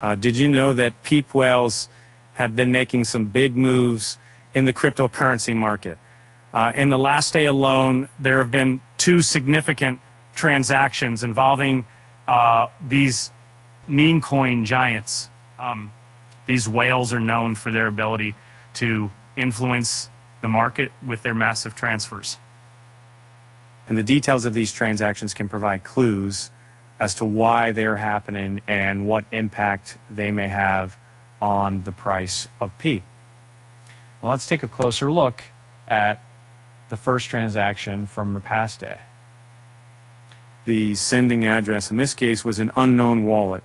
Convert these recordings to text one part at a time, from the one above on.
Uh, did you know that PEPE whales have been making some big moves in the cryptocurrency market? Uh, in the last day alone, there have been two significant transactions involving uh, these meme coin giants. Um, these whales are known for their ability to influence the market with their massive transfers. And the details of these transactions can provide clues as to why they're happening and what impact they may have on the price of P. Well, let's take a closer look at the first transaction from the past day. The sending address in this case was an unknown wallet,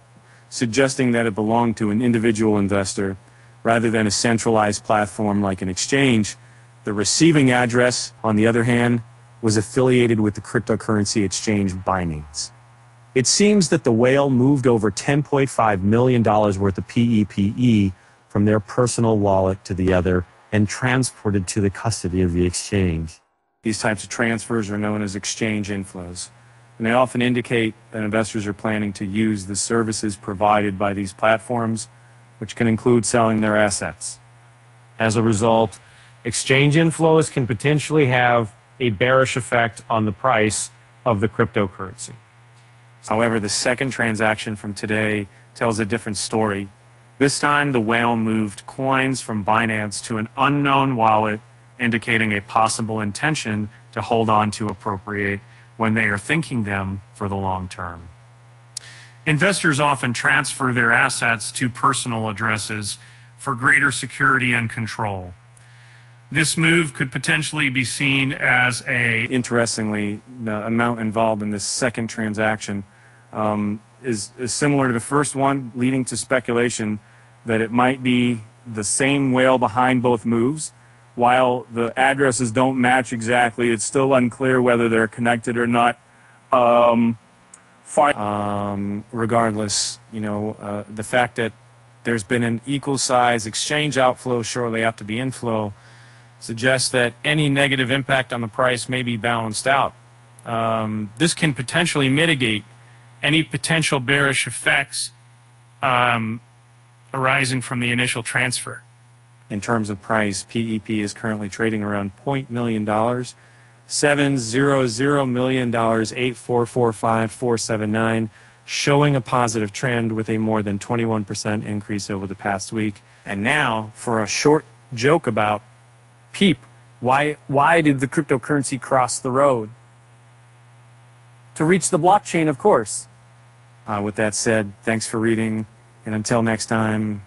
suggesting that it belonged to an individual investor rather than a centralized platform like an exchange. The receiving address, on the other hand, was affiliated with the cryptocurrency exchange Binance. It seems that the whale moved over $10.5 million worth of PEPE from their personal wallet to the other and transported to the custody of the exchange. These types of transfers are known as exchange inflows, and they often indicate that investors are planning to use the services provided by these platforms, which can include selling their assets. As a result, exchange inflows can potentially have a bearish effect on the price of the cryptocurrency. However, the second transaction from today tells a different story. This time, the whale moved coins from Binance to an unknown wallet, indicating a possible intention to hold on to appropriate when they are thinking them for the long term. Investors often transfer their assets to personal addresses for greater security and control. This move could potentially be seen as a, interestingly, the amount involved in this second transaction um, is, is similar to the first one, leading to speculation that it might be the same whale behind both moves. While the addresses don't match exactly, it's still unclear whether they're connected or not. Um, um, regardless, you know, uh, the fact that there's been an equal size exchange outflow shortly after the inflow suggests that any negative impact on the price may be balanced out. Um, this can potentially mitigate any potential bearish effects um, arising from the initial transfer. In terms of price, PEPE is currently trading around point million dollars, seven zero zero million dollars, eight four four five four seven nine, showing a positive trend with a more than 21% increase over the past week. And now, for a short joke about PEPE, why why did the cryptocurrency cross the road? To reach the blockchain, of course. Uh, with that said, thanks for reading, and until next time,